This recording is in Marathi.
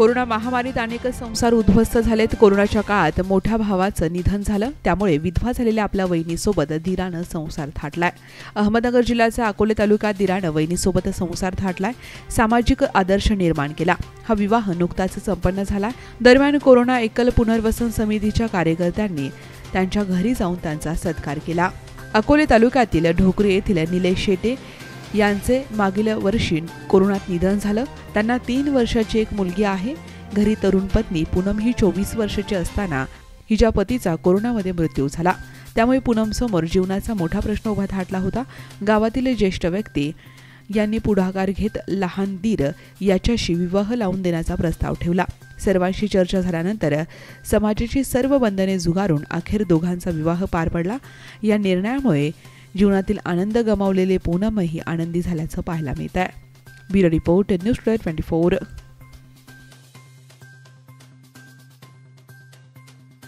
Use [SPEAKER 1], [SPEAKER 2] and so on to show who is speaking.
[SPEAKER 1] कोरोना महामारीत अनेक संसार उद्ध्वस्त झालेत. कोरोनाच्या काळात मोठ्या भावाचं निधन झालं. त्यामुळे विधवा झालेल्या आपल्या वहिनीसोबत दिरानं संसार थाटलाय. अहमदनगर जिल्ह्याचा अकोले तालुक्यात दिरानं वहिनीसोबत संसार थाटलाय. सामाजिक आदर्श निर्माण केला. हा विवाह नुकताच संपन्न झाला. दरम्यान कोरोना एकल पुनर्वसन समितीच्या कार्यकर्त्यांनी त्यांच्या घरी जाऊन त्यांचा सत्कार केला. अकोले तालुक्यातील ढोकरे येथील निलेश शेटे यांचे मागील वर्षी कोरोनात निधन झालं. त्यांना तीन वर्षाची एक मुलगी आहे. घरी तरुण पत्नी पूनम ही चोवीस वर्षाची असताना हिच्या पतीचा कोरोनामध्ये मृत्यू झाला. त्यामुळे पूनमसमोर जीवनाचा मोठा प्रश्न उभा थाटला होता. गावातील ज्येष्ठ व्यक्ती यांनी पुढाकार घेत लहान दीर याच्याशी विवाह लावून देण्याचा प्रस्ताव ठेवला. सर्वांशी चर्चा झाल्यानंतर समाजाची सर्व बंधने झुगारून अखेर दोघांचा विवाह पार पडला. या निर्णयामुळे जीवनातील आनंद गमावलेले पूनमही आनंदी झाल्याचं पाहायला मिळत आहे bureau report news twenty four.